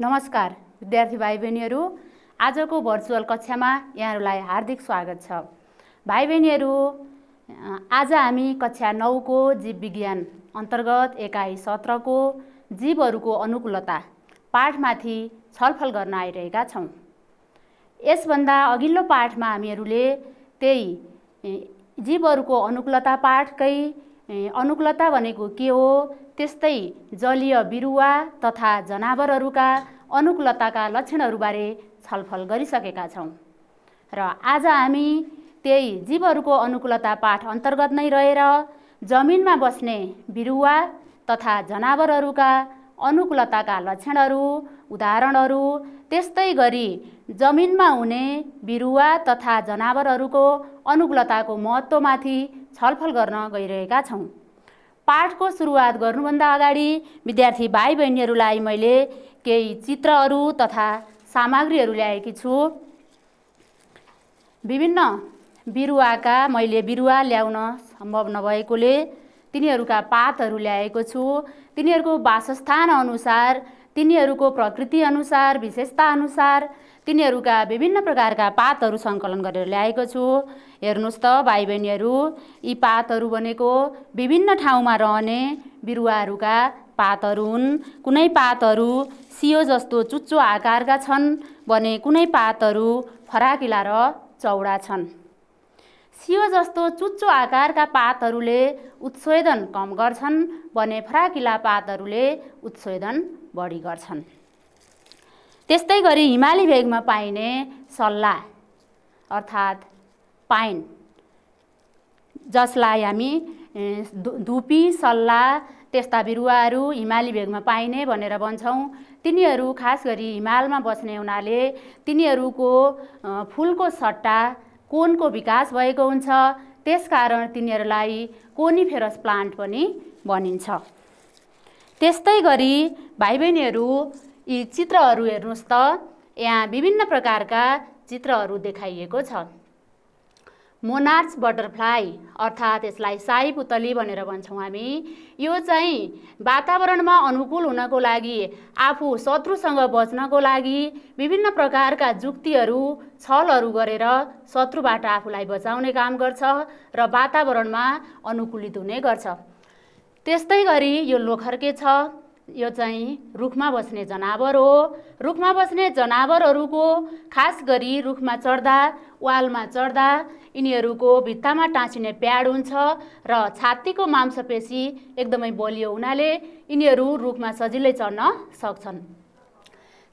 नमस्कार विद्यार्थी भाइ बहिनीहरू आजको भर्चुअल कक्षामा यहाँहरूलाई हार्दिक स्वागत छ। भाइ बहिनीहरू आज हामी कक्षा नौको जीव विज्ञान अन्तर्गत एकाइ सत्रको जीवहरूको अनुकूलता पाठमाथि छलफल गर्न आइरहेका छौँ। यसभन्दा अघिल्लो पाठमा हामीहरूले त्यही जीवहरूको अनुकूलता पाठकै अनुकूलता भनेको के हो त्यस्तै जलीय बिरुवा तथा जनावरहरूका अनुकूलताका लक्षणहरूबारे छलफल गरिसकेका छौँ। र आज हामी त्यही जीवहरूको अनुकूलता पाठ अन्तर्गत नै रहेर जमिनमा बस्ने बिरुवा तथा जनावरहरूका अनुकूलताका लक्षणहरू उदाहरणहरू त्यस्तै गरी जमिनमा हुने बिरुवा तथा जनावरहरूको अनुकूलताको महत्त्वमाथि छलफल गर्न गइरहेका छौँ। पाठको सुरुवात गर्नुभन्दा अगाडि विद्यार्थी भाइ बहिनीहरूलाई मैले केही चित्रहरू तथा सामग्रीहरू ल्याएकी छु। विभिन्न बिरुवाका मैले बिरुवा ल्याउन सम्भव नभएकोले तिनीहरूका पातहरू ल्याएको छु। तिनीहरूको वासस्थान अनुसार तिनीहरूको प्रकृति अनुसार विशेषता अनुसार तिनीहरूका विभिन्न प्रकारका पातहरू सङ्कलन गरेर ल्याएको छु। हेर्नुहोस् त भाइ बहिनीहरू यी पातहरू भनेको विभिन्न ठाउँमा रहने बिरुवाहरूका पातहरू हुन् कुनै पातहरू सियो जस्तो चुच्चो आकारका छन् भने कुनै पातहरू फराकिला र चौडा छन्। सियो जस्तो चुच्चो आकारका पातहरूले उत्सवेदन कम गर्छन् भने फराकिला पातहरूले उत्सवेदन बढी गर्छन्। त्यस्तै गरी हिमाली भेगमा पाइने सल्ला अर्थात् पाइन जसलाई हामी धुपी सल्ला त्यस्ता बिरुवाहरू हिमाली भेगमा पाइने भनेर भन्छौँ। तिनीहरू खास गरी हिमालमा बस्ने हुनाले तिनीहरूको फुलको सट्टा कोनको विकास भएको हुन्छ। त्यसकारण तिनीहरूलाई कोनिफेरस प्लान्ट पनि भनिन्छ। त्यस्तै गरी भाइ बहिनीहरू यी चित्रहरू हेर्नुहोस् त। यहाँ विभिन्न प्रकारका चित्रहरू देखाइएको छ। मोनार्च बटरफ्लाई अर्थात् यसलाई साई पुतली भनेर भन्छौँ हामी। यो चाहिँ वातावरणमा अनुकूल हुनको लागि आफू शत्रुसँग बच्नको लागि विभिन्न प्रकारका जुक्तिहरू छलहरू गरेर शत्रुबाट आफूलाई बचाउने काम गर्छ र वातावरणमा अनुकूलित हुने गर्छ। त्यस्तै गरी यो लोखर्के छ। यो चाहिँ रुखमा बस्ने जनावर हो। रुखमा बस्ने जनावरहरूको खास गरी रुखमा चढ्दा वालमा चढ्दा यिनीहरूको भित्तामा टाँसिने प्याड हुन्छ र छातीको मांसपेशी एकदमै बलियो हुनाले यिनीहरू रुखमा सजिलै चढ्न सक्छन्।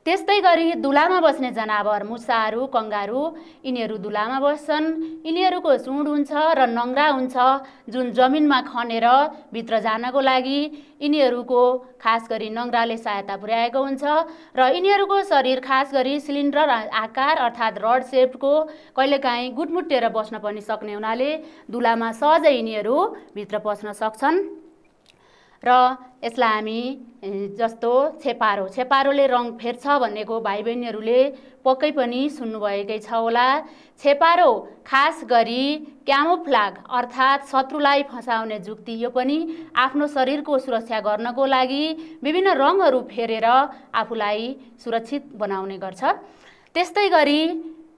त्यस्तै गरी दुलामा बस्ने जनावर मुसाहरू कङ्गारू यिनीहरू दुलामा बस्छन्। यिनीहरूको सुँड हुन्छ र नङ्ग्रा हुन्छ जुन जमिनमा खनेर भित्र जानको लागि यिनीहरूको खास गरी नङ्ग्राले सहायता पुर्याएको हुन्छ र यिनीहरूको शरीर खास गरी सिलिन्डर आकार अर्थात् रड सेपको कहिलेकाहीँ गुटमुटेर बस्न पनि सक्ने हुनाले दुलामा सहजै यिनीहरू भित्र पस्न सक्छन्। र यसलाई हामी जस्तो छेपारो। छेपारोले रङ फेर्छ भनेको भाइ बहिनीहरूले पक्कै पनि सुन्नुभएकै छ होला। छेपारो खास गरी क्यामोफ्लाग अर्थात् शत्रुलाई फसाउने जुक्ति यो पनि आफ्नो शरीरको सुरक्षा गर्नको लागि विभिन्न रङहरू फेरेर आफूलाई सुरक्षित बनाउने गर्छ। त्यस्तै गरी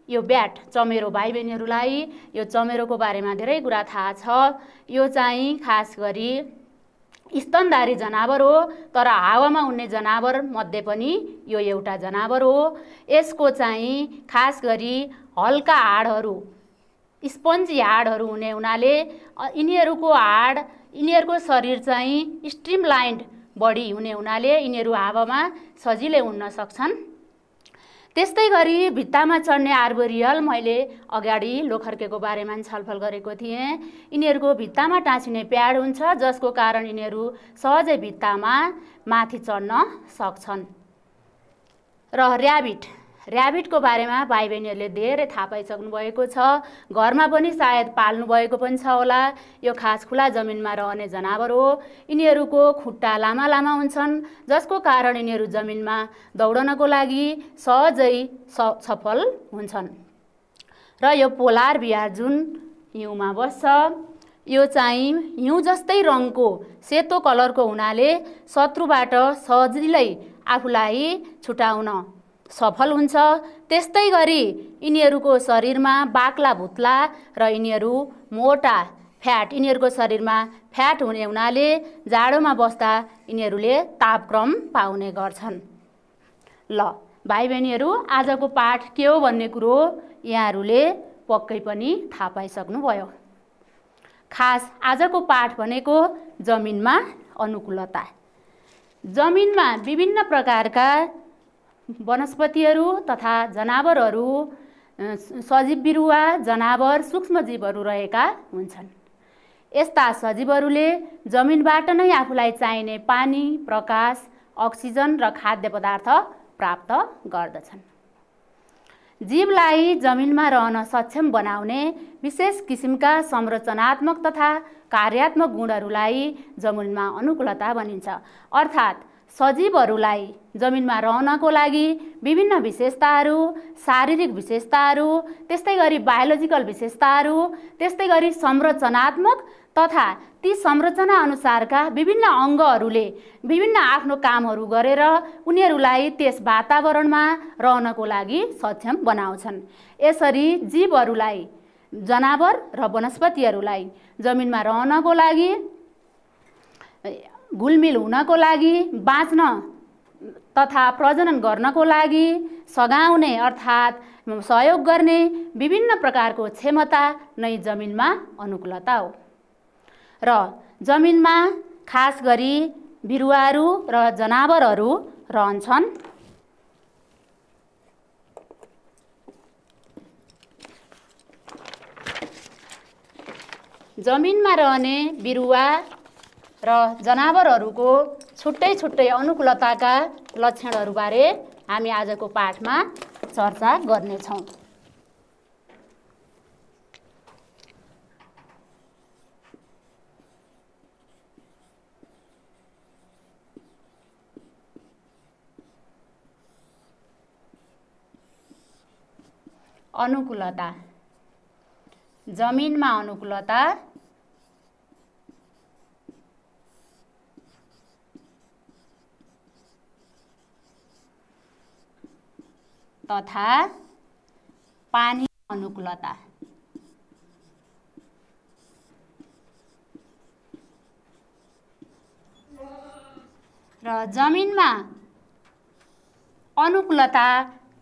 यो ब्याट चमेरो भाइ बहिनीहरूलाई यो चमेरोको बारेमा धेरै कुरा थाहा छ। यो चाहिँ खास गरी स्तनधारी जनावर हो तर हावामा उड्ने जनावर मध्ये पनि यो एउटा जनावर हो। यसको चाहिँ खास गरी हल्का हाडहरू स्पन्जी हाडहरू हुने हुनाले यिनीहरूको हाड यिनीहरूको शरीर चाहिँ स्ट्रिम लाइन्ड बढी हुने हुनाले यिनीहरू हावामा सजिलै उड्न सक्छन्। त्यस्तै गरी भित्तामा चढ्ने आर्बोरियल मैले अगाडि लोखर्केको बारेमा छलफल गरेको थिएँ। यिनीहरूको भित्तामा टाँसिने प्याड हुन्छ जसको कारण यिनीहरू सहजै भित्तामा माथि चढ्न सक्छन्। र ऱ्याबिट ऱ्याबिटको बारेमा भाइ बहिनीहरूले धेरै थाहा पाइसक्नु भएको छ। घरमा पनि सायद पाल्नु भएको पनि छ होला। यो खास खुला जमिनमा रहने जनावर हो। यिनीहरूको खुट्टा लामा लामा हुन्छन् जसको कारण यिनीहरू जमिनमा दौडनको लागि सहजै सफल हुन्छन्। र यो पोलार बिहार जुन हिउँमा बस्छ यो चाहिँ हिउँ जस्तै रङको सेतो कलरको हुनाले शत्रुबाट सजिलै आफूलाई छुटाउन सफल हुन्छ। त्यस्तै गरी यिनीहरूको शरीरमा बाक्ला भुत्ला र यिनीहरू मोटा फ्याट यिनीहरूको शरीरमा फ्याट हुने हुनाले जाडोमा बस्दा यिनीहरूले तापक्रम पाउने गर्छन्। ल भाइ बहिनीहरू आजको पाठ के हो भन्ने कुरो यहाँहरूले पक्कै पनि थाहा पाइसक्नुभयो। खास आजको पाठ भनेको जमिनमा अनुकूलता। जमिनमा विभिन्न प्रकारका वनस्पतिहरू तथा जनावरहरू सजीव बिरुवा जनावर सूक्ष्मजीवहरू रहेका हुन्छन्। यस्ता सजीवहरूले जमिनबाट नै आफूलाई चाहिने पानी प्रकाश अक्सिजन र खाद्य पदार्थ प्राप्त गर्दछन्। जीवलाई जमिनमा रहन सक्षम बनाउने विशेष किसिमका संरचनात्मक तथा कार्यात्मक गुणहरूलाई जमिनमा अनुकूलता भनिन्छ। अर्थात् सजीवहरूलाई जमिनमा रहनको लागि विभिन्न विशेषताहरू शारीरिक विशेषताहरू त्यस्तै गरी बायोलोजिकल विशेषताहरू त्यस्तै गरी संरचनात्मक तथा ती संरचना अनुसारका विभिन्न अङ्गहरूले विभिन्न आफ्नो कामहरू गरेर उनीहरूलाई त्यस वातावरणमा रहनको लागि सक्षम बनाउँछन्। यसरी जीवहरूलाई जनावर र वनस्पतिहरूलाई जमिनमा रहनको लागि घुलमिल हुनको लागि बाँच्न तथा प्रजनन गर्नको लागि सघाउने अर्थात् सहयोग गर्ने विभिन्न प्रकारको क्षमता नै जमिनमा अनुकूलता हो। र जमिनमा खास गरी बिरुवाहरू र जनावरहरू रहन्छन्। जमिनमा रहने बिरुवा र जनावरहरूको छुट्टै छुट्टै अनुकूलताका लक्षणहरूबारे हामी आजको पाठमा चर्चा गर्नेछौँ। अनुकूलता। जमिनमा अनुकूलता तथा पानी अनुकूलता। र जमिनमा अनुकूलता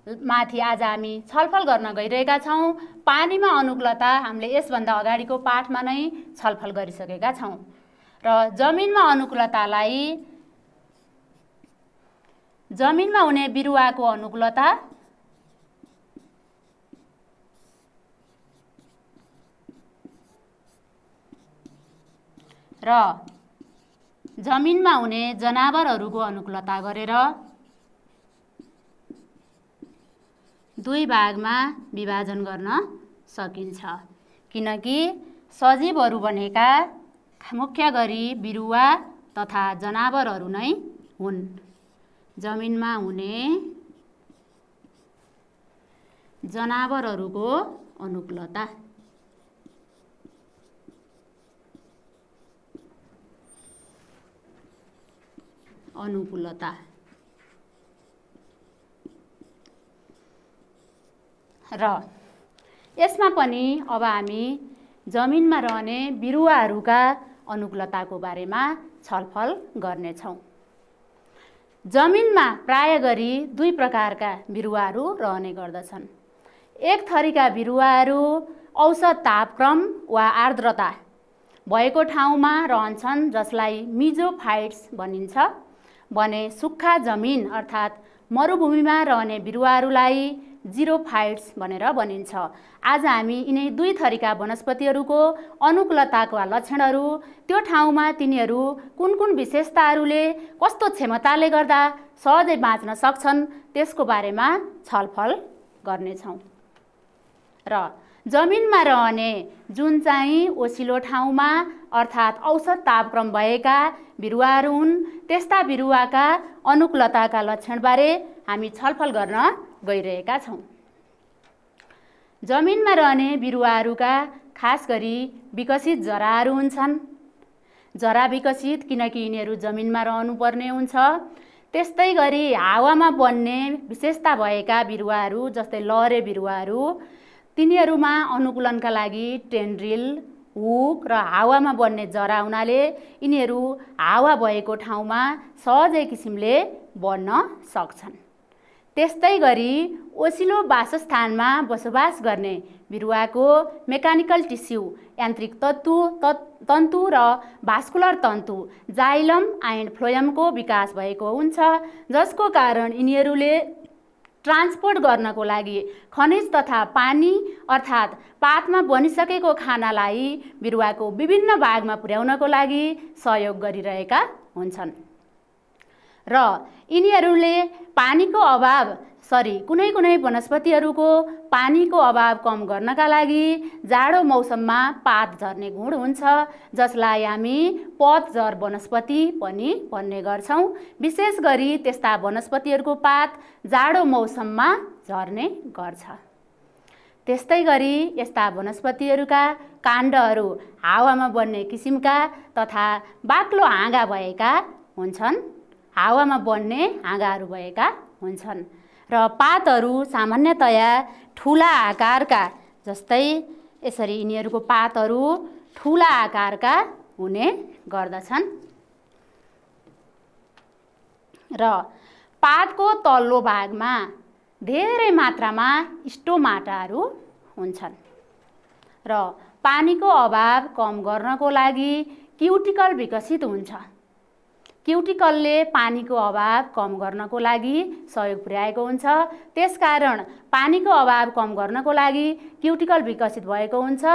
माथि आज हामी छलफल गर्न गइरहेका छौँ। पानीमा अनुकूलता हामीले यसभन्दा अगाडिको पाठमा नै छलफल गरिसकेका छौँ। र जमिनमा अनुकूलतालाई जमिनमा हुने बिरुवाको अनुकूलता र जमिनमा हुने जनावरहरूको अनुकूलता गरेर दुई भागमा विभाजन गर्न सकिन्छ। किनकि सजीवहरू भनेका मुख्य गरी बिरुवा तथा जनावरहरू नै हुन्। जमिनमा हुने जनावरहरूको अनुकूलता। अनुकूलता। र यसमा पनि अब हामी जमिनमा रहने बिरुवाहरूका अनुकूलताको बारेमा छलफल गर्नेछौँ। जमिनमा प्राय गरी दुई प्रकारका बिरुवाहरू रहने गर्दछन्। एक थरीका बिरुवाहरू औसत तापक्रम वा आर्द्रता भएको ठाउँमा रहन्छन् जसलाई मिजोफाइट्स भनिन्छ। भने सुक्खा जमिन अर्थात् मरुभूमिमा रहने बिरुवाहरूलाई जिरोफाइट्स भनेर भनिन्छ। आज हामी यिनै दुई थरीका वनस्पतिहरूको अनुकूलताका लक्षणहरू त्यो ठाउँमा तिनीहरू कुन कुन विशेषताहरूले कस्तो क्षमताले गर्दा सहजै बाँच्न सक्छन् त्यसको बारेमा छलफल गर्नेछौँ। र जमिनमा रहने जुन चाहिँ ओसिलो ठाउँमा अर्थात् औसत तापक्रम भएका बिरुवाहरू हुन्। त्यस्ता बिरुवाका अनुकूलताका लक्षणबारे हामी छलफल गर्न गइरहेका छौँ। जमिनमा रहने बिरुवाहरूका खास गरी विकसित जराहरू हुन्छन्। जरा विकसित किनकि यिनीहरू जमिनमा रहनुपर्ने हुन्छ। त्यस्तै गरी हावामा बन्ने विशेषता भएका बिरुवाहरू जस्तै लहरे बिरुवाहरू तिनीहरूमा अनुकूलनका लागि टेन्ड्रिल हुक र हावामा बन्ने जरा हुनाले यिनीहरू हावा भएको ठाउँमा सहजै किसिमले बढ्न सक्छन्। त्यस्तै गरी ओसिलो वासस्थानमा बसोबास गर्ने बिरुवाको मेकानिकल टिस्यु यान्त्रिक तत्तु तन्तु र भास्कुलर तन्तु जाइलम एन्ड फ्लोयमको विकास भएको हुन्छ जसको कारण यिनीहरूले ट्रान्सपोर्ट गर्नको लागि खनिज तथा पानी अर्थात् पातमा बनिसकेको खानालाई बिरुवाको विभिन्न भागमा पुर्याउनको लागि सहयोग गरिरहेका हुन्छन्। र यिनीहरूले पानीको अभाव सरी कुनै कुनै वनस्पतिहरूको पानीको अभाव कम गर्नका लागि जाडो मौसममा पात झर्ने गुण हुन्छ जसलाई हामी पतझर वनस्पति पनि भन्ने गर्छौँ। विशेष गरी त्यस्ता वनस्पतिहरूको पात जाडो मौसममा झर्ने गर्छ। त्यस्तै गरी यस्ता वनस्पतिहरूका काण्डहरू हावामा बन्ने किसिमका तथा बाक्लो हाँगा भएका हुन्छन्। हावामा बढ्ने हाँगाहरू भएका हुन्छन्। र पातहरू सामान्यतया ठुला आकारका जस्तै यसरी यिनीहरूको पातहरू ठुला आकारका हुने गर्दछन्। र पातको तल्लो भागमा धेरै मात्रामा स्टोमाटाहरू हुन्छन्। र पानीको अभाव कम गर्नको लागि क्युटिकल विकसित हुन्छ। क्युटिकलले पानीको अभाव कम गर्नको लागि सहयोग पुर्याएको हुन्छ। त्यसकारण पानीको अभाव कम गर्नको लागि क्युटिकल विकसित भएको हुन्छ।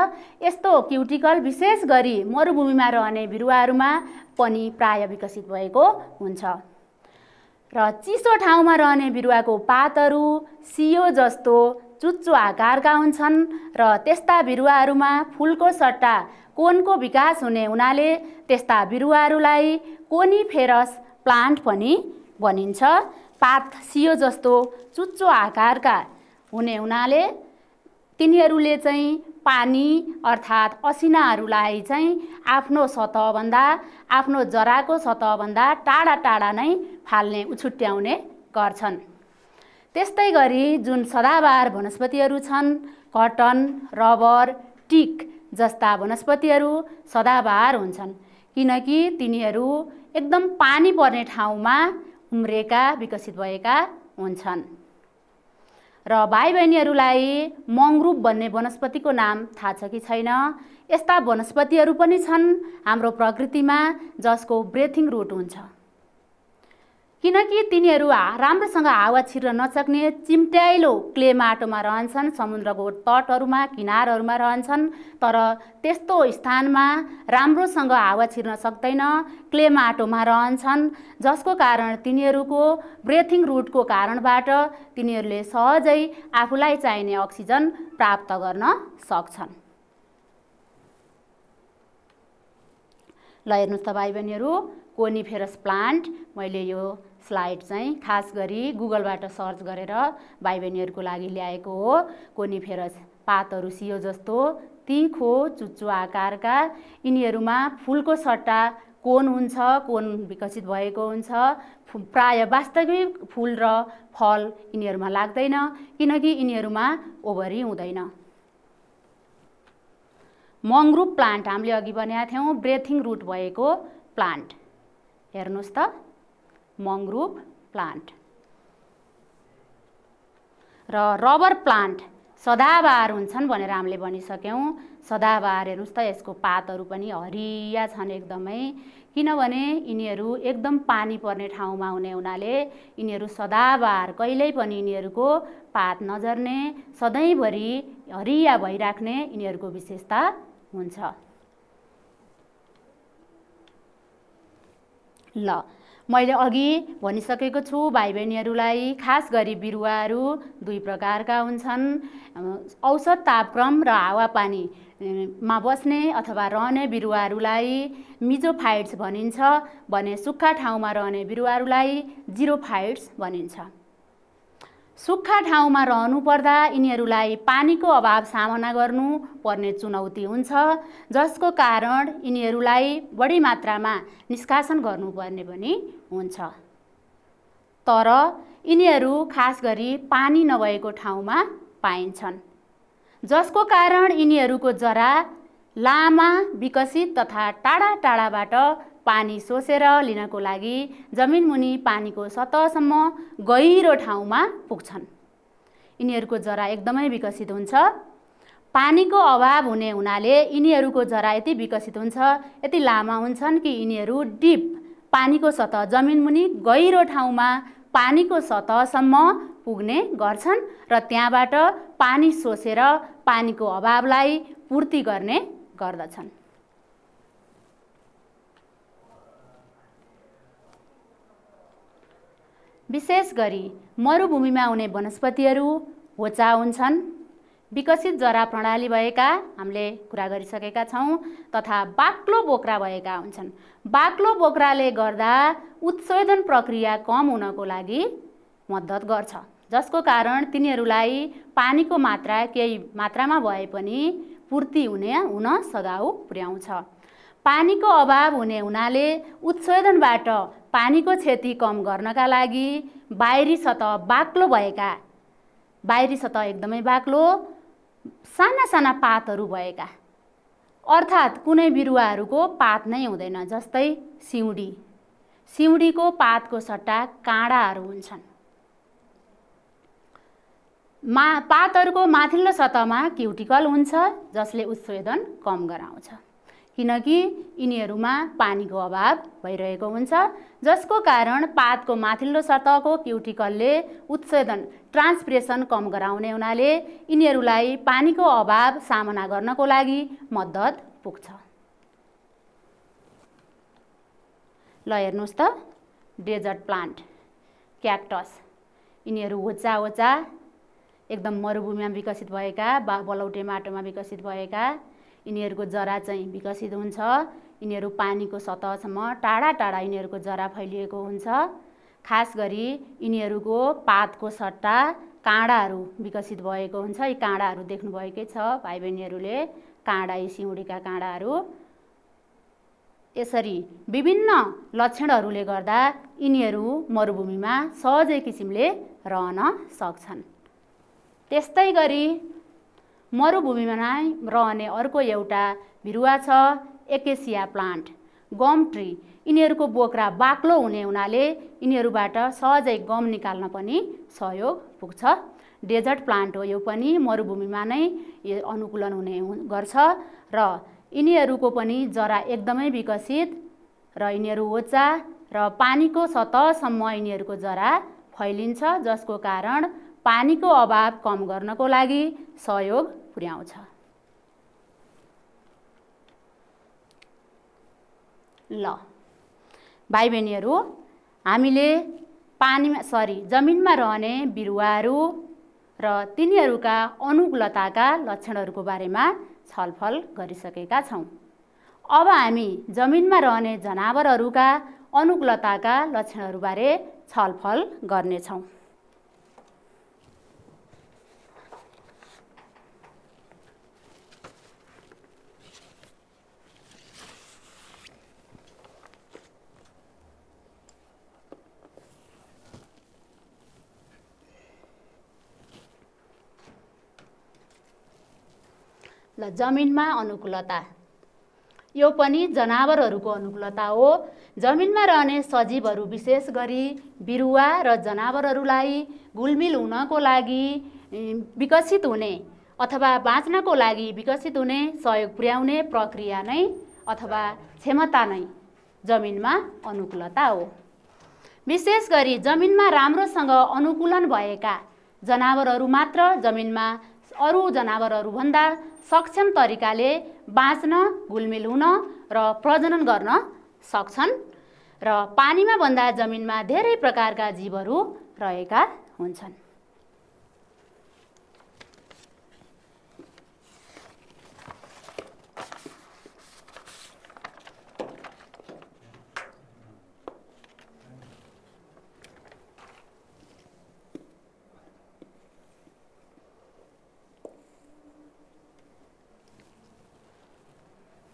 यस्तो क्युटिकल विशेष गरी मरुभूमिमा रहने बिरुवाहरूमा पनि प्राय विकसित भएको हुन्छ। र चिसो ठाउँमा रहने बिरुवाको पातहरू सियो जस्तो चुच्चो आकारका हुन्छन् र त्यस्ता बिरुवाहरूमा फुलको सट्टा कोनको विकास हुने हुनाले त्यस्ता बिरुवाहरूलाई कोनिफेरस प्लान्ट पनि भनिन्छ। पात सियो जस्तो चुच्चो आकारका हुने हुनाले तिनीहरूले चाहिँ पानी अर्थात् असिनाहरूलाई चाहिँ आफ्नो सतहभन्दा आफ्नो जराको सतहभन्दा टाढा टाढा नै फाल्ने उछुट्याउने गर्छन्। त्यस्तै गरी जुन सदाबार वनस्पतिहरू छन् कटन रबर टिक जस्ता वनस्पतिहरू सदाबहार हुन्छन् किनकि तिनीहरू एकदम पानी पर्ने ठाउँमा उम्रेका विकसित भएका हुन्छन्। र भाइ बहिनीहरूलाई मङ्ग्रुप भन्ने वनस्पतिको नाम थाहा छ कि छैन? यस्ता वनस्पतिहरू पनि छन् हाम्रो प्रकृतिमा जसको ब्रेथिङ रुट हुन्छ। किनकि तिनीहरू राम्रोसँग हावा छिर्न नसक्ने चिम्ट्याइलो क्ले माटोमा रहन्छन् समुद्रको तटहरूमा किनारहरूमा रहन्छन्। तर त्यस्तो स्थानमा राम्रोसँग हावा छिर्न सक्दैन क्ले माटोमा रहन्छन्। जसको कारण तिनीहरूको ब्रेथिङ रुटको कारणबाट तिनीहरूले सहजै आफूलाई चाहिने अक्सिजन प्राप्त गर्न सक्छन्। ल हेर्नुहोस् त भाइ बहिनीहरू कोनिफेरस प्लान्ट मैले यो स्लाइड चाहिँ खास गरी गुगलबाट सर्च गरेर भाइ बहिनीहरूको लागि ल्याएको हो। कोनिफेरस पातहरू सियो जस्तो। तिखो चुच्चो आकारका यिनीहरूमा फुलको सट्टा कोन हुन्छ कोन विकसित भएको हुन्छ प्राय वास्तविक फुल र फल यिनीहरूमा लाग्दैन किनकि यिनीहरूमा ओभरी हुँदैन। मङ्ग्रुप प्लान्ट हामीले अघि भनेका थियौँ ब्रेथिङ रुट भएको प्लान्ट। हेर्नुहोस् त। मङ्ग्रुभ प्लान्ट र रबर प्लान्ट सदाबहार हुन्छन् भनेर हामीले भनिसक्यौँ। सदाबहार हेर्नुहोस् त यसको पातहरू पनि हरिया छन् एकदमै। किनभने यिनीहरू एकदम पानी पर्ने ठाउँमा हुने हुनाले यिनीहरू सदाबहार कहिल्यै पनि यिनीहरूको पात नजर्ने सधैँभरि हरिया भइराख्ने यिनीहरूको विशेषता हुन्छ। ल मैले अघि भनिसकेको छु भाइ बहिनीहरूलाई खास गरी बिरुवाहरू दुई प्रकारका हुन्छन्। औसत तापक्रम र हावापानीमा बस्ने अथवा रहने बिरुवाहरूलाई मिजोफाइट्स भनिन्छ भने सुक्खा ठाउँमा रहने बिरुवाहरूलाई जिरोफाइट्स भनिन्छ। सुक्खा ठाउँमा रहनुपर्दा यिनीहरूलाई पानीको अभाव सामना गर्नु पर्ने चुनौती हुन्छ जसको कारण यिनीहरूलाई बढी मात्रामा निष्कासन गर्नुपर्ने पनि हुन्छ। तर यिनीहरू खास गरी पानी नभएको ठाउँमा पाइन्छन्। जसको कारण यिनीहरूको जरा लामा विकसित तथा टाढा टाढाबाट पानी सोसेर लिनको लागि जमिनमुनि पानीको सतहसम्म गहिरो ठाउँमा पुग्छन्। यिनीहरूको जरा एकदमै विकसित हुन्छ। पानीको अभाव हुने हुनाले यिनीहरूको जरा यति विकसित हुन्छ यति लामा हुन्छन् कि यिनीहरू डिप पानीको सतह। जमिनमुनि गहिरो ठाउँमा पानीको सतहसम्म पुग्ने गर्छन् र त्यहाँबाट पानी सोसेर पानीको अभावलाई पूर्ति गर्ने गर्दछन्। विशेष गरी मरुभूमिमा हुने वनस्पतिहरू होचा हुन्छन्। विकसित जरा प्रणाली भएका हामीले कुरा गरिसकेका छौँ तथा बाक्लो बोक्रा भएका हुन्छन्। बाक्लो बोक्राले गर्दा उत्सर्जन प्रक्रिया कम हुनको लागि मद्दत गर्छ। जसको कारण तिनीहरूलाई पानीको मात्रा केही मात्रामा भए पनि पूर्ति हुने हुन सघाउ पुर्याउँछ। पानीको अभाव हुने हुनाले उत्सर्जनबाट पानीको क्षति कम गर्नका लागि बाहिरी सतह बाक्लो भएका बाहिरी सतह एकदमै बाक्लो साना साना पातहरू भएका। अर्थात् कुनै बिरुवाहरूको पात नै हुँदैन जस्तै सिउँडी। सिउँडीको पातको सट्टा काँडाहरू हुन्छन्। मा पातहरूको माथिल्लो सतहमा क्युटिकल हुन्छ जसले उत्सर्जन कम गराउँछ। किनकि यिनीहरूमा पानीको अभाव भइरहेको हुन्छ जसको कारण पातको माथिल्लो सतहको क्युटिकलले उत्सेदन ट्रान्सप्रेसन कम गराउने हुनाले यिनीहरूलाई पानीको अभाव सामना गर्नको लागि मद्दत पुग्छ। ल हेर्नुहोस् त डेजर्ट प्लान्ट क्याक्टस यिनीहरू होचा होचा एकदम मरुभूमिमा विकसित भएका बलौटे माटोमा विकसित भएका यिनीहरूको जरा चाहिँ विकसित हुन्छ। यिनीहरू पानीको सतहसम्म टाढा टाढा यिनीहरूको जरा फैलिएको हुन्छ। खास गरी यिनीहरूको पातको सट्टा काँडाहरू विकसित भएको हुन्छ। यी काँडाहरू देख्नुभएकै छ। भाइ बहिनीहरूले काँडा यी सिउँडीका काँडाहरू। यसरी विभिन्न लक्षणहरूले गर्दा यिनीहरू मरुभूमिमा सहजै किसिमले रहन सक्छन्। त्यस्तै गरी मरुभूमिमा नै रहने अर्को एउटा बिरुवा छ एकेसिया प्लान्ट। गम ट्री। यिनीहरूको बोक्रा बाक्लो हुने हुनाले यिनीहरूबाट सहजै गम निकाल्न पनि सहयोग पुग्छ। डेजर्ट प्लान्ट हो यो पनि मरुभूमिमा नै अनुकूलन हुने गर्छ र यिनीहरूको पनि जरा एकदमै विकसित र यिनीहरू होचा र पानीको सतहसम्म यिनीहरूको जरा फैलिन्छ जसको कारण पानीको अभाव कम गर्नको लागि सहयोग पुर्याउँछ। ल भाइ बहिनीहरू हामीले पानीमा सरी जमिनमा रहने बिरुवाहरू र तिनीहरूका अनुकूलताका लक्षणहरूको बारेमा छलफल गरिसकेका छौँ। अब हामी जमिनमा रहने जनावरहरूका अनुकूलताका लक्षणहरूबारे छलफल गर्नेछौँ। ल जमिनमा अनुकूलता। यो पनि जनावरहरूको अनुकूलता हो। जमिनमा रहने सजीवहरू विशेष गरी बिरुवा र जनावरहरूलाई घुलमिल हुनको लागि विकसित हुने अथवा बाँच्नको लागि विकसित हुने सहयोग पुर्याउने प्रक्रिया नै अथवा क्षमता नै जमिनमा अनुकूलता हो। विशेष गरी जमिनमा राम्रोसँग अनुकूलन भएका जनावरहरू मात्र जमिनमा अरू जनावरहरूभन्दा सक्षम तरिकाले बाँच्न घुलमिल हुन र प्रजनन गर्न सक्छन् र पानीमा भन्दा जमिनमा धेरै प्रकारका जीवहरू रहेका हुन्छन्।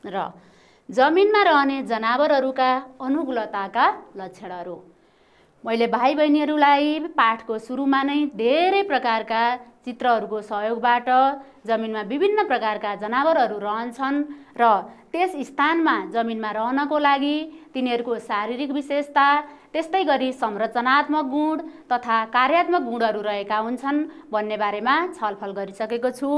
र जमिनमा रहने जनावरहरूका अनुकूलताका लक्षणहरू। मैले भाइ बहिनीहरूलाई पाठको सुरुमा नै धेरै प्रकारका चित्रहरूको सहयोगबाट जमिनमा विभिन्न प्रकारका जनावरहरू रहन्छन् र त्यस स्थानमा जमिनमा रहनको लागि तिनीहरूको शारीरिक विशेषता त्यस्तै गरी संरचनात्मक गुण तथा कार्यात्मक गुणहरू रहेका हुन्छन् भन्ने बारेमा छलफल गरिसकेको छु।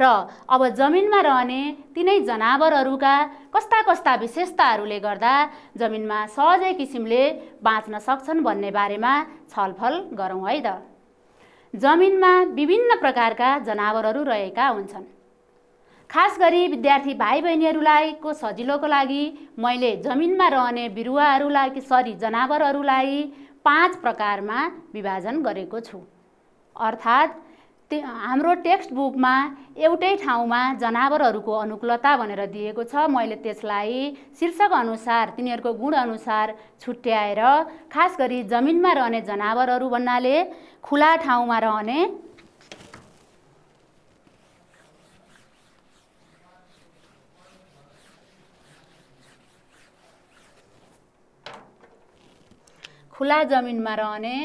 र अब जमिनमा रहने तिनै जनावरहरूका कस्ता कस्ता विशेषताहरूले गर्दा जमिनमा सहजै किसिमले बाँच्न सक्छन् भन्ने बारेमा छलफल गरौँ है त। जमिनमा विभिन्न प्रकारका जनावरहरू रहेका हुन्छन्। खास गरी विद्यार्थी भाइ बहिनीहरूलाई को सजिलोको लागि मैले जमिनमा रहने बिरुवाहरूलाई सरी जनावरहरूलाई पाँच प्रकारमा विभाजन गरेको छु। अर्थात् हाम्रो टेक्स्ट बुकमा एउटै ठाउँमा जनावरहरूको अनुकूलता भनेर दिएको छ। मैले त्यसलाई शीर्षक अनुसार तिनीहरूको गुणअनुसार छुट्याएर खास गरी जमिनमा रहने जनावरहरू भन्नाले खुला ठाउँमा रहने खुला जमिनमा रहने।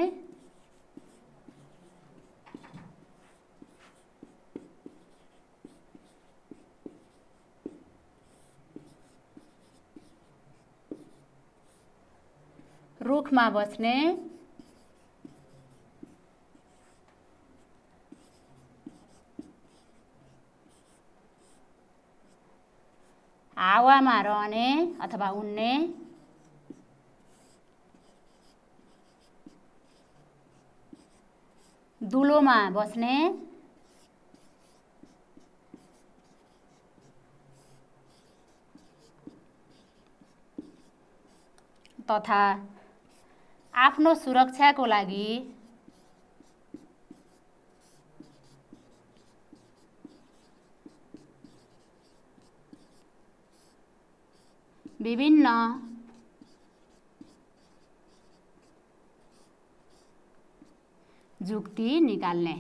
रुखमा बस्ने। हावामा रहने अथवा उड्ने। दुलोमा बस्ने। तथा आफ्नो सुरक्षाको लागि विभिन्न जुक्ति निकाल्ने।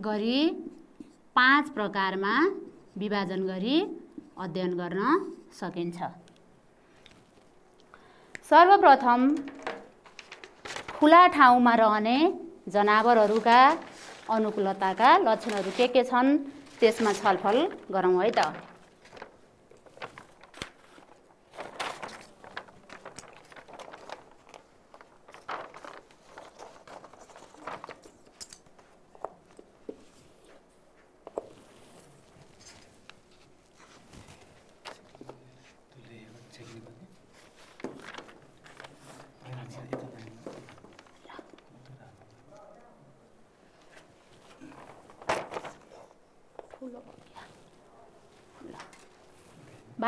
गरी पाँच प्रकारमा विभाजन गरी अध्ययन गर्न सकिन्छ। सर्वप्रथम खुला ठाउँमा रहने जनावरहरूका अनुकूलताका लक्षणहरू के के छन् त्यसमा छलफल गरौँ है त।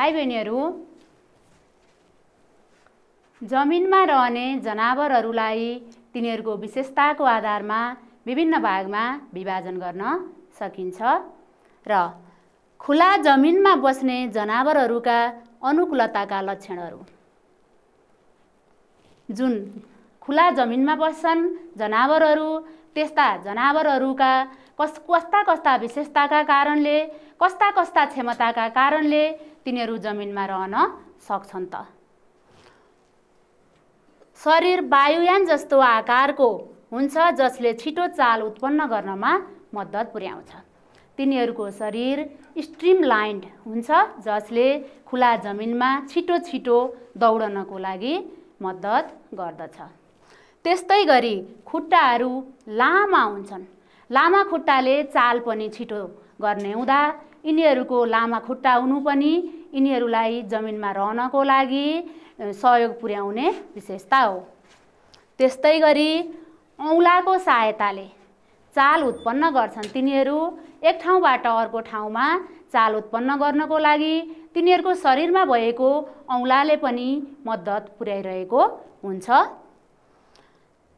भाइ बहिनीहरू जमिनमा रहने जनावरहरूलाई तिनीहरूको विशेषताको आधारमा विभिन्न भागमा विभाजन गर्न सकिन्छ र खुला जमिनमा बस्ने जनावरहरूका अनुकूलताका लक्षणहरू। जुन खुला जमिनमा बस्छन् जनावरहरू त्यस्ता जनावरहरूका कस कस्ता कस्ता विशेषताका कारणले कस्ता कस्ता क्षमताका कारणले तिनीहरू जमिनमा रहन सक्छन् त। शरीर वायुयान जस्तो आकारको हुन्छ जसले छिटो चाल उत्पन्न गर्नमा मद्दत पुर्याउँछ। तिनीहरूको शरीर स्ट्रिम लाइन्ड हुन्छ जसले खुला जमिनमा छिटो छिटो दौडनको लागि मद्दत गर्दछ। त्यस्तै गरी खुट्टाहरू लामा हुन्छन्। लामा खुट्टाले चाल पनि छिटो गर्ने हुँदा यिनीहरूको लामा खुट्टा हुनु पनि यिनीहरूलाई जमिनमा रहनको लागि सहयोग पुर्याउने विशेषता हो। त्यस्तै गरी औँलाको सहायताले चाल उत्पन्न गर्छन् तिनीहरू। एक ठाउँबाट अर्को ठाउँमा चाल उत्पन्न गर्नको लागि तिनीहरूको शरीरमा भएको औँलाले पनि मद्दत पुर्याइरहेको हुन्छ।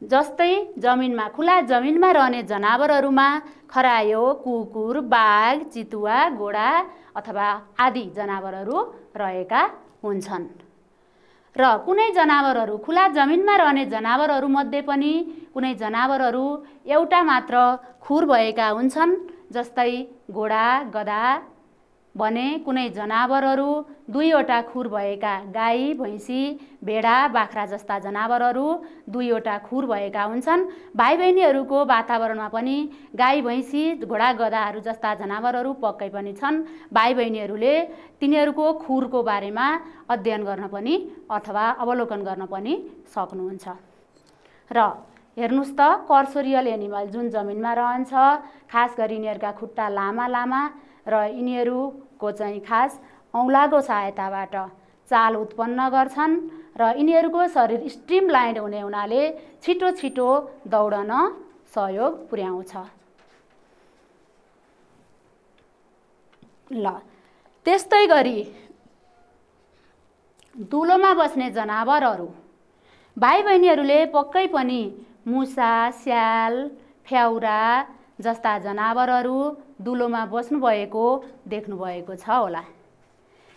जस्तै जमिनमा खुला जमिनमा रहने जनावरहरूमा खरायो कुकुर बाघ चितुवा घोडा अथवा आदि जनावरहरू रहेका हुन्छन्। र कुनै जनावरहरू खुला जमिनमा रहने जनावरहरूमध्ये पनि कुनै जनावरहरू एउटा मात्र खुर भएका हुन्छन् जस्तै घोडा गधा भने कुनै जनावरहरू दुईवटा खुर भएका गाई भैँसी भेडा बाख्रा जस्ता जनावरहरू दुईवटा खुर भएका हुन्छन्। भाइ बहिनीहरूको वातावरणमा पनि गाई भैँसी घोडा गधाहरू जस्ता जनावरहरू पक्कै पनि छन्। भाइ बहिनीहरूले तिनीहरूको खुरको बारेमा अध्ययन गर्न पनि अथवा अवलोकन गर्न पनि सक्नुहुन्छ। र हेर्नुहोस् त कर्सोरियल एनिमल जुन जमिनमा रहन्छ खास गरी यिनीहरूका खुट्टा लामा लामा र यिनीहरूको चाहिँ खास औँलाको सहायताबाट चाल उत्पन्न गर्छन् र यिनीहरूको शरीर स्ट्रिम लाइन्ड हुने हुनाले छिटो छिटो दौडन सहयोग पुर्याउँछ। ल त्यस्तै गरी दुलोमा बस्ने जनावरहरू। भाइ बहिनीहरूले पक्कै पनि मुसा स्याल फ्याउरा जस्ता जनावरहरू दुलोमा बस्नुभएको देख्नुभएको छ होला।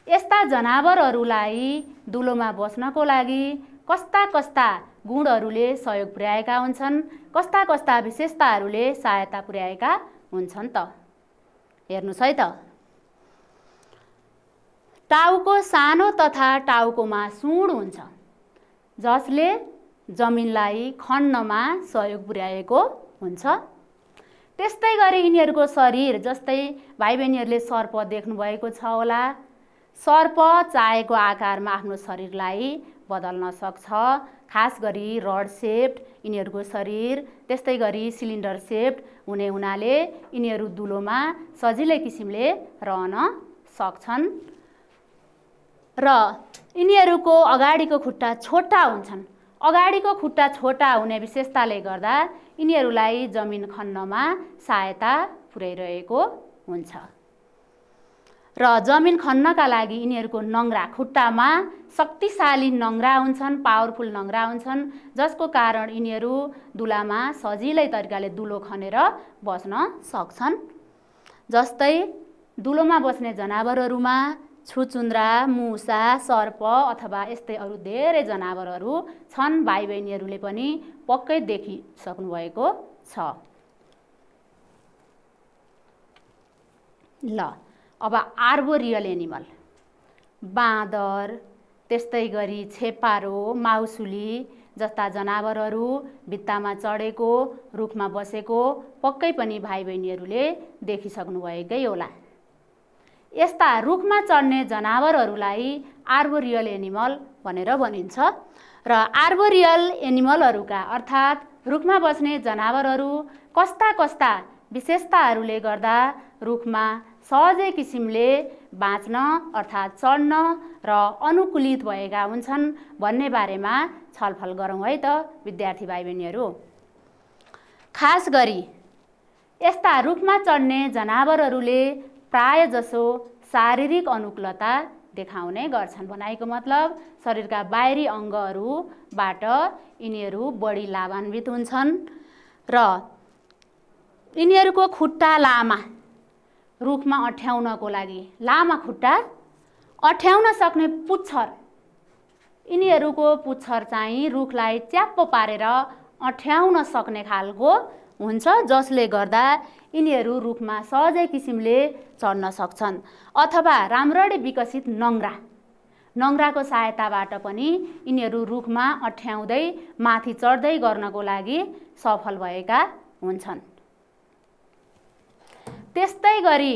यस्ता जनावरहरूलाई दुलोमा बस्नको लागि कस्ता कस्ता गुणहरूले सहयोग पुर्याएका हुन्छन् कस्ता कस्ता विशेषताहरूले सहायता पुर्याएका हुन्छन् त। हेर्नुहोस् है त। टाउको सानो तथा टाउकोमा सुँड हुन्छ जसले जमिनलाई खन्नमा सहयोग पुर्याएको हुन्छ। त्यस्तै गरी यिनीहरूको शरीर जस्तै भाइ बहिनीहरूले सर्प देख्नुभएको छ होला। सर्प चाहेको आकारमा आफ्नो शरीरलाई बदल्न सक्छ खास गरी रड सेप्ड यिनीहरूको शरीर त्यस्तै गरी सिलिन्डर सेप्ड हुने हुनाले यिनीहरू दुलोमा सजिलै किसिमले रहन सक्छन्। र यिनीहरूको अगाडिको खुट्टा छोटा हुन्छन्। अगाडिको खुट्टा छोटा हुने विशेषताले गर्दा यिनीहरूलाई जमिन खन्नमा सहायता पुर्याइरहेको हुन्छ। र जमिन खन्नका लागि यिनीहरूको नङ्ग्रा खुट्टामा शक्तिशाली नङ्ग्रा हुन्छन् पावरफुल नङ्ग्रा हुन्छन् जसको कारण यिनीहरू दुलामा सजिलै तरिकाले दुलो खनेर बस्न सक्छन्। जस्तै दुलोमा बस्ने जनावरहरूमा छुचुन्द्रा मुसा सर्प अथवा यस्तै अरू धेरै जनावरहरू छन् भाइ बहिनीहरूले पनि पक्कै देखिसक्नुभएको छ। ल अब आर्बोरियल एनिमल। बाँदर त्यस्तै गरी छेपारो माउसुली जस्ता जनावरहरू भित्तामा चढेको रुखमा बसेको पक्कै पनि भाइ बहिनीहरूले देखिसक्नुभएकै होला। यस्ता रुखमा चढ्ने जनावरहरूलाई आर्बोरियल एनिमल भनेर भनिन्छ। र आर्बोरियल एनिमलहरूका अर्थात् रुखमा बस्ने जनावरहरू कस्ता कस्ता विशेषताहरूले गर्दा रुखमा सहजै किसिमले बाँच्न अर्थात् चढ्न र अनुकूलित भएका हुन्छन् भन्ने बारेमा छलफल गरौँ है त विद्यार्थी भाइ बहिनीहरू खास गरी यस्ता रुखमा चढ्ने जनावरहरूले प्रायजसो शारीरिक अनुकूलता देखाउने गर्छन्। भनाइको मतलब शरीरका बाहिरी अङ्गहरूबाट यिनीहरू बढी लाभान्वित हुन्छन् र यिनीहरूको खुट्टा लामा रुखमा अठ्याउनको लागि लामा खुट्टा अठ्याउन सक्ने पुच्छर यिनीहरूको पुच्छर चाहिँ रुखलाई च्याप्पो पारेर अठ्याउन सक्ने खालको हुन्छ जसले गर्दा यिनीहरू रुखमा सहजै किसिमले चढ्न सक्छन् अथवा राम्ररी विकसित नङ्ग्रा। नङ्ग्राको सहायताबाट पनि यिनीहरू रुखमा अठ्याउँदै माथि चढ्दै गर्नको लागि सफल भएका हुन्छन्। त्यस्तै गरी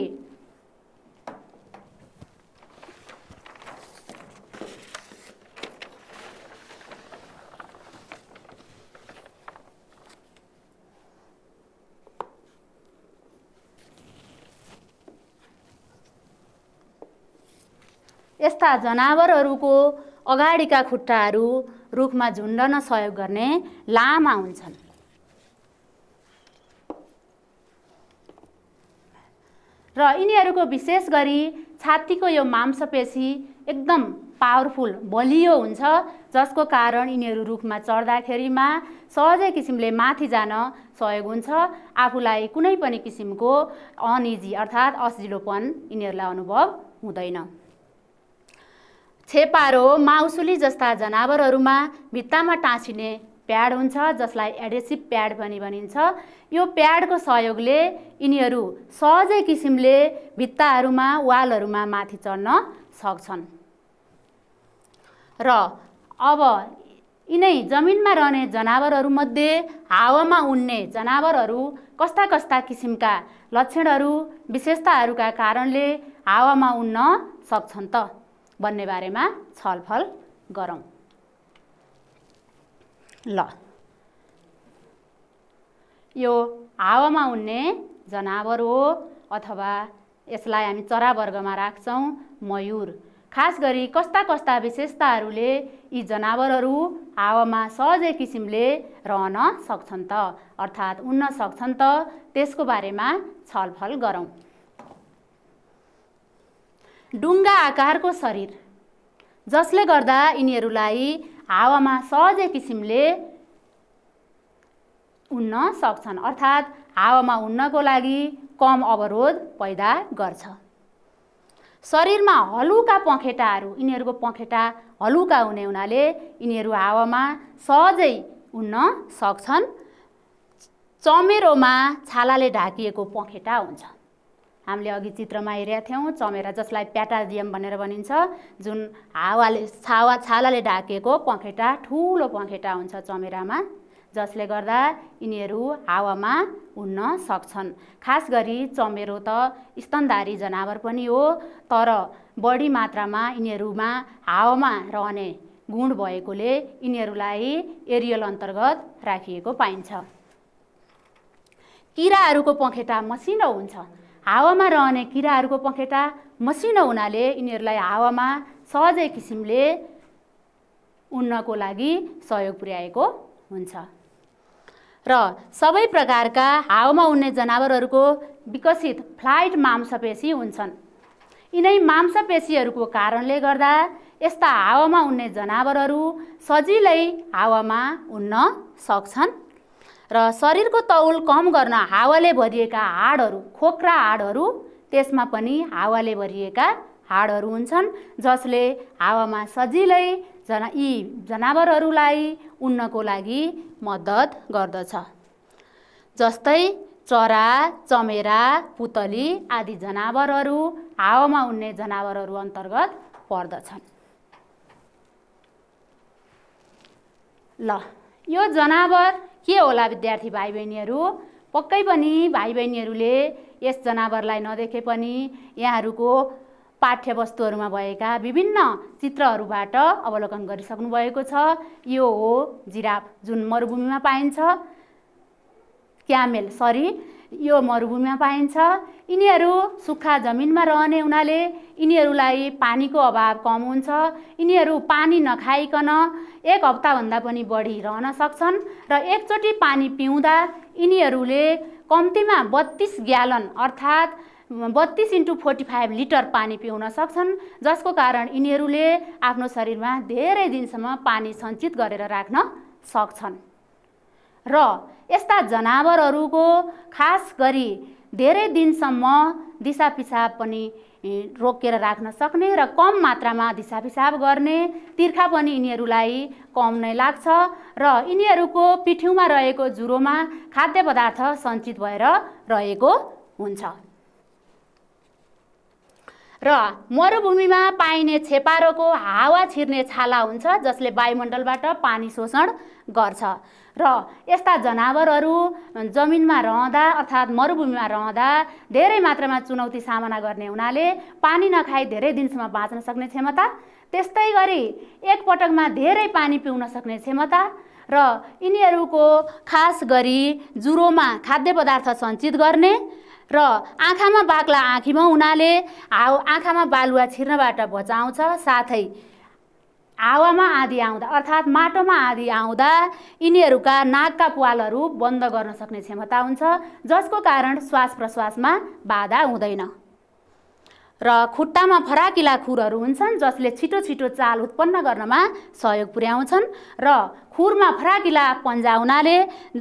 यस्ता जनावरहरूको अगाडिका खुट्टाहरू रुखमा झुन्डन सहयोग गर्ने लामा हुन्छन्। र यिनीहरूको विशेष गरी छातीको यो मांसपेशी एकदम पावरफुल बलियो हुन्छ जसको कारण यिनीहरू रुखमा चढ्दाखेरिमा सहजै किसिमले माथि जान सहयोग हुन्छ। आफूलाई कुनै पनि किसिमको अनिजी अर्थात् असजिलोपन यिनीहरूलाई अनुभव हुँदैन। छेपारो माउसुली जस्ता जनावरहरूमा भित्तामा टाँसिने प्याड हुन्छ जसलाई एडेसिभ प्याड पनि भनिन्छ। यो प्याडको सहयोगले यिनीहरू सहजै किसिमले भित्ताहरूमा वालहरूमा माथि चढ्न सक्छन्। र अब यिनै जमिनमा रहने जनावरहरूमध्ये हावामा उड्ने जनावरहरू कस्ता कस्ता किसिमका लक्षणहरू विशेषताहरूका कारणले हावामा उड्न सक्छन् त। भन्ने बारेमा छलफल गरौँ। ल। यो हावामा उड्ने जनावर हो अथवा यसलाई हामी चरा वर्गमा राख्छौँ मयूर। खास गरी कस्ता कस्ता विशेषताहरूले यी जनावरहरू हावामा सहजै किसिमले रहन सक्छन् त अर्थात् उड्न सक्छन् त त्यसको बारेमा छलफल गरौँ। डुङ्गा आकारको शरीर जसले गर्दा यिनीहरूलाई हावामा सहजै किसिमले उड्न सक्छन् अर्थात् हावामा उड्नको लागि कम अवरोध पैदा गर्छ। शरीरमा हलुका पखेटाहरू यिनीहरूको पखेटा हलुका हुने हुनाले यिनीहरू हावामा सहजै उड्न सक्छन्। चमेरोमा छालाले ढाकिएको पखेटा हुन्छ। हामीले अघि चित्रमा हेरेका थियौँ चमेरा जसलाई प्याटाजियम भनेर भनिन्छ जुन हावाले छावा छालाले ढाकिएको पखेटा ठुलो पखेटा हुन्छ चमेरामा जसले गर्दा यिनीहरू हावामा उड्न सक्छन्। खास गरी चमेरो त स्तनधारी जनावर पनि हो तर बढी मात्रामा यिनीहरूमा हावामा रहने गुण भएकोले यिनीहरूलाई एरियल अन्तर्गत राखिएको पाइन्छ। किराहरूको पखेटा मसिनो हुन्छ। हावामा रहने किराहरूको पखेटा मसिनो हुनाले यिनीहरूलाई हावामा सहजै किसिमले उड्नको लागि सहयोग पुर्याएको हुन्छ। र सबै प्रकारका हावामा उड्ने जनावरहरूको विकसित फ्लाइट मांसपेशी हुन्छन्। यिनै मांसपेशीहरूको कारणले गर्दा यस्ता हावामा उड्ने जनावरहरू सजिलै हावामा उड्न सक्छन्। र शरीरको तौल कम गर्न हावाले भरिएका हाडहरू खोक्रा हाडहरू त्यसमा पनि हावाले भरिएका हाडहरू हुन्छन् जसले हावामा सजिलै जना यी जनावरहरूलाई उड्नको लागि मद्दत गर्दछ। जस्तै चरा चमेरा पुतली आदि जनावरहरू हावामा उड्ने जनावरहरू अन्तर्गत पर्दछन्। ल यो जनावर के होला विद्यार्थी भाइ बहिनीहरू पक्कै पनि भाइ बहिनीहरूले यस जनावरलाई नदेखे पनि यहाँहरूको पाठ्यवस्तुहरूमा भएका विभिन्न चित्रहरूबाट अवलोकन गरिसक्नु भएको छ। यो हो जिराफ जुन मरुभूमिमा पाइन्छ। क्यामेल सरी यो मरुभूमिमा पाइन्छ। यिनीहरू सुक्खा जमिनमा रहने हुनाले यिनीहरूलाई पानीको अभाव कम हुन्छ। यिनीहरू पानी नखाइकन एक हप्ताभन्दा पनि बढी रहन सक्छन् र एकचोटि पानी पिउँदा यिनीहरूले कम्तीमा बत्तिस ग्यालन अर्थात् बत्तिस इन्टु फोर्टी फाइभ लिटर पानी पिउन सक्छन् जसको कारण यिनीहरूले आफ्नो शरीरमा धेरै दिनसम्म पानी सञ्चित गरेर राख्न सक्छन्। र यस्ता जनावरहरूको खास गरी धेरै दिनसम्म दिसा पिसाब पनि रोकेर राख्न सक्ने र कम मात्रामा दिसा पिसाब गर्ने तिर्खा पनि यिनीहरूलाई कम नै लाग्छ र यिनीहरूको पिठ्यौँमा रहेको जुरोमा खाद्य पदार्थ सञ्चित भएर रहेको हुन्छ। र मरुभूमिमा पाइने छेपारोको हावा छिर्ने छाला हुन्छ जसले वायुमण्डलबाट पानी शोषण गर्छ। र यस्ता जनावरहरू जमिनमा रहँदा अर्थात् मरुभूमिमा रहँदा धेरै मात्रामा चुनौती सामना गर्ने हुनाले पानी नखाई धेरै दिनसम्म बाँच्न सक्ने क्षमता त्यस्तै गरी एकपटकमा धेरै पानी पिउन सक्ने क्षमता र यिनीहरूको खास गरी जुरोमा खाद्य पदार्थ सञ्चित गर्ने र आँखामा बाक्ला आँखीमा हुनाले हाउ आँखामा बालुवा छिर्नबाट बचाउँछ साथै हावामा आदि आउँदा अर्थात् माटोमा आदि आउँदा यिनीहरूका नाकका पालहरू बन्द गर्न सक्ने क्षमता हुन्छ जसको कारण श्वास प्रश्वासमा बाधा हुँदैन। र खुट्टामा फराकिला खुरहरू हुन्छन् जसले छिटो छिटो चाल उत्पन्न गर्नमा सहयोग पुर्याउँछन् र खुरमा फराकिला पन्जा हुनाले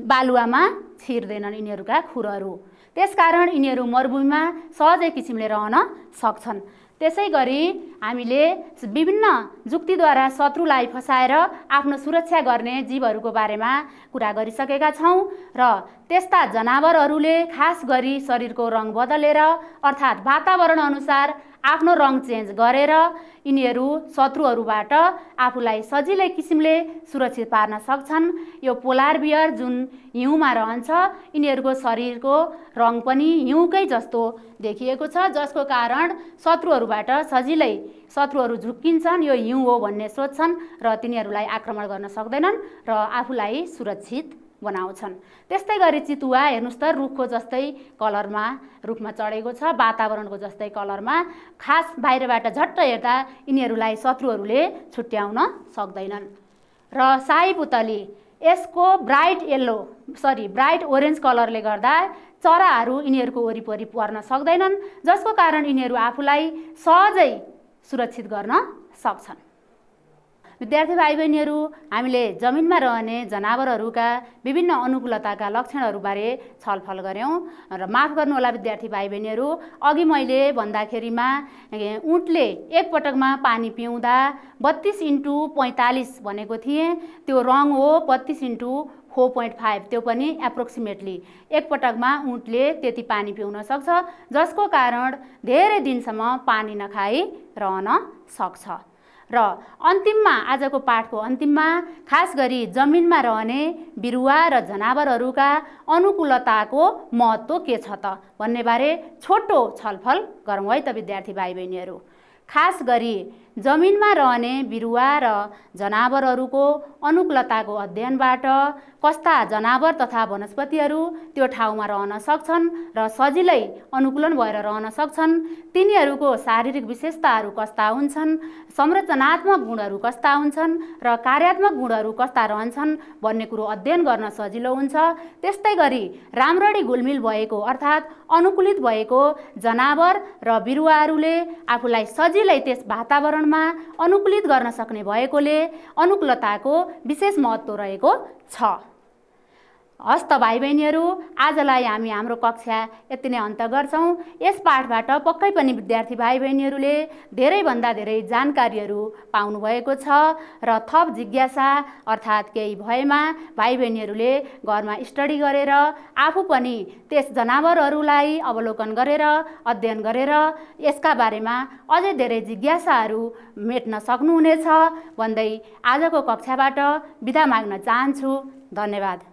बालुवामा छिर्दैनन् यिनीहरूका खुरहरू। त्यसकारण यिनीहरू मरुभूमिमा सहजै किसिमले रहन सक्छन्। त्यसै गरी हामीले विभिन्न जुक्तिद्वारा शत्रुलाई फसाएर आफ्नो सुरक्षा गर्ने जीवहरूको बारेमा कुरा गरिसकेका छौँ र त्यस्ता जनावरहरूले खास गरी शरीरको रङ बदलेर अर्थात् वातावरण अनुसार आफ्नो रङ चेन्ज गरेर यिनीहरू शत्रुहरूबाट आफूलाई सजिलै किसिमले सुरक्षित पार्न सक्छन्। यो पोलार बियर जुन हिउँमा रहन्छ यिनीहरूको शरीरको रङ पनि हिउँकै जस्तो देखिएको छ जसको कारण शत्रुहरूबाट सजिलै शत्रुहरू झुक्किन्छन्। यो हिउँ हो भन्ने सोध्छन् र तिनीहरूलाई आक्रमण गर्न सक्दैनन् र आफूलाई सुरक्षित बनाउँछन्। त्यस्तै गरी चितुवा हेर्नुहोस् त रुखको जस्तै कलरमा रुखमा चढेको छ वातावरणको जस्तै कलरमा। खास बाहिरबाट झट्ट हेर्दा यिनीहरूलाई शत्रुहरूले छुट्याउन सक्दैनन्। र साई पुतली यसको ब्राइट येल्लो सरी ब्राइट ओरेन्ज कलरले गर्दा चराहरू यिनीहरूको वरिपरि पर्न सक्दैनन् जसको कारण यिनीहरू आफूलाई सहजै सुरक्षित गर्न सक्छन्। विद्यार्थी भाइ बहिनीहरू हामीले जमिनमा रहने जनावरहरूका विभिन्न अनुकूलताका लक्षणहरूबारे छलफल गऱ्यौँ। र माफ गर्नुहोला विद्यार्थी भाइ बहिनीहरू अघि मैले भन्दाखेरिमा उठले एकपटकमा पानी पिउँदा बत्तिस इन्टु पैँतालिस भनेको थिएँ। त्यो रङ हो बत्तिस इन्टु फोर पोइन्ट फाइभ त्यो पनि एप्रोक्सिमेटली एकपटकमा उठले त्यति पानी पिउन सक्छ जसको कारण धेरै दिनसम्म पानी नखाई रहन सक्छ। र अन्तिममा आजको पाठको अन्तिममा खास गरी जमिनमा रहने बिरुवा र जनावरहरूका अनुकूलताको महत्त्व के छ त भन्नेबारे छोटो छलफल गरौँ है त विद्यार्थी भाइ बहिनीहरू खास गरी जमिनमा रहने बिरुवा र जनावरहरूको अनुकूलताको अध्ययनबाट कस्ता जनावर तथा वनस्पतिहरू त्यो ठाउँमा रहन सक्छन् र सजिलै अनुकूलन भएर रहन सक्छन्? तिनीहरूको शारीरिक विशेषताहरू कस्ता हुन्छन्? संरचनात्मक गुणहरू कस्ता हुन्छन्? र कार्यात्मक गुणहरू कस्ता रहन्छन् भन्ने कुरो अध्ययन गर्न सजिलो हुन्छ। त्यस्तै गरी राम्ररी घुलमिल भएको अर्थात् अनुकूलित भएको जनावर र बिरुवाहरूले आफूलाई सजिलै त्यस वातावरण वातावरणमा अनुकूलित गर्न सक्ने भएकोले अनुकूलताको विशेष महत्त्व रहेको छ। हस्त भाइ बहिनीहरू आजलाई हामी हाम्रो कक्षा यति नै अन्त गर्छौँ। यस पाठबाट पक्कै पनि विद्यार्थी भाइ बहिनीहरूले धेरैभन्दा धेरै जानकारीहरू पाउनुभएको छ र थप जिज्ञासा अर्थात् केही भएमा भाइ बहिनीहरूले घरमा स्टडी गरेर आफू पनि त्यस जनावरहरूलाई अवलोकन गरेर अध्ययन गरेर यसका बारेमा अझै धेरै जिज्ञासाहरू मेट्न सक्नुहुनेछ भन्दै आजको कक्षाबाट बिदा माग्न चाहन्छु। धन्यवाद।